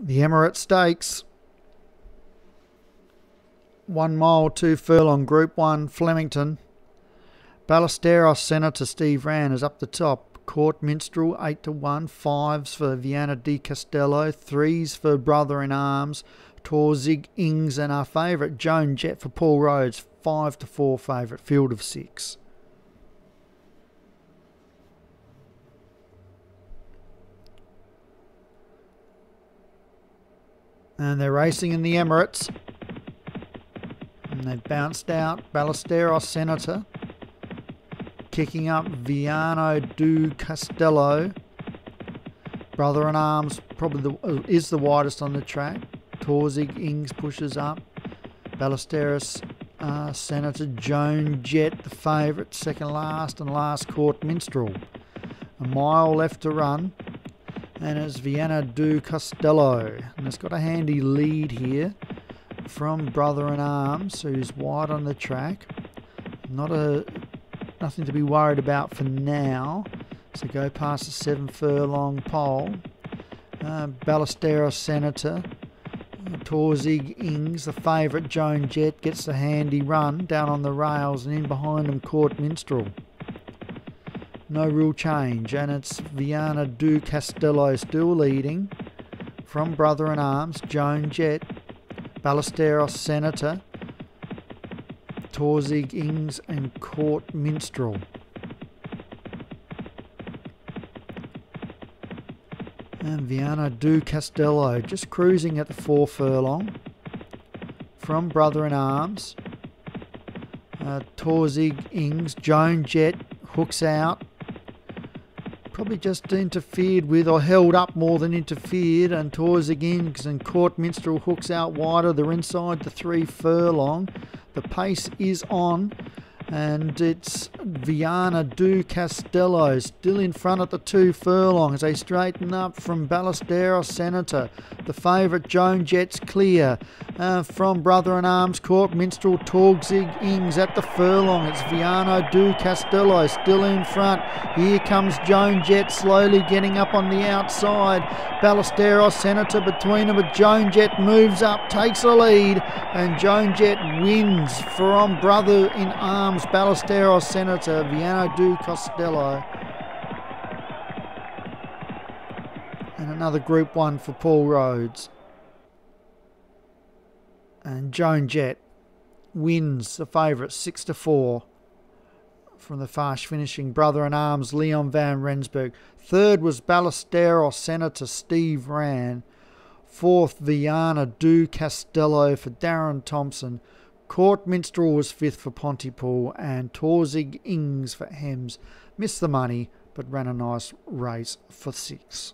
The Emirates Stakes. One mile, two furlong, Group One, Flemington. Ballesteros Senator Steve Rann is up the top. Court Minstrel, 8 to 1. Fives for Viana du Castello. Threes for Brother in Arms. Torzig Ings and our favourite, Joan Jett for Paul Rhodes. 5 to 4 favourite. Field of 6. And they're racing in the Emirates. And they've bounced out Ballesteros Senator. Kicking up Viana du Castello. Brother in Arms probably the, uh, is the widest on the track. Torzig Ings pushes up. Ballesteros uh, Senator Joan Jett, the favourite, second last, and last Court Minstrel. A mile left to run and it's Viana du Castello. And it's got a handy lead here from Brother in Arms, who's wide on the track. Not a nothing to be worried about for now. So go past the seven furlong pole. Uh, Ballesteros Senator. Torzig Ings, the favourite, Joan Jett, gets the handy run down on the rails and in behind them Court Minstrel no real change, and it's Viana du Castello still leading from Brother in Arms, Joan Jett, Ballesteros Senator, Torzig Ings, and Court Minstrel. And Viana du Castello just cruising at the four furlong from Brother in Arms. Uh, Torzig Ings, Joan Jett hooks out probably just interfered with or held up more than interfered and Torzig Ings and Court Minstrel hooks out wider. They're inside the three furlong. The pace is on and it's Viana du Castello still in front at the two furlong as they straighten up from Ballesteros Senator. The favourite Joan Jett's clear uh, from Brother in Arms Court Minstrel Torzig Ings at the furlong. It's Viana du Castello still in front. Here comes Joan Jett slowly getting up on the outside. Ballesteros Senator between them, but Joan Jett moves up, takes a lead, and Joan Jett wins from Brother in Arms Ballesteros Senator Viana du Castello. And another Group 1 for Paul Rhodes. And Joan Jett wins the favourite 6 to 4 from the fast finishing brother in arms Leon Van Rensburg. Third was Ballesteros Senator Steve Rann. Fourth, Viana du Castello for Darren Thompson. Court Minstrel was fifth for Pontypool, and Torzig Ings for Hems missed the money but ran a nice race for six.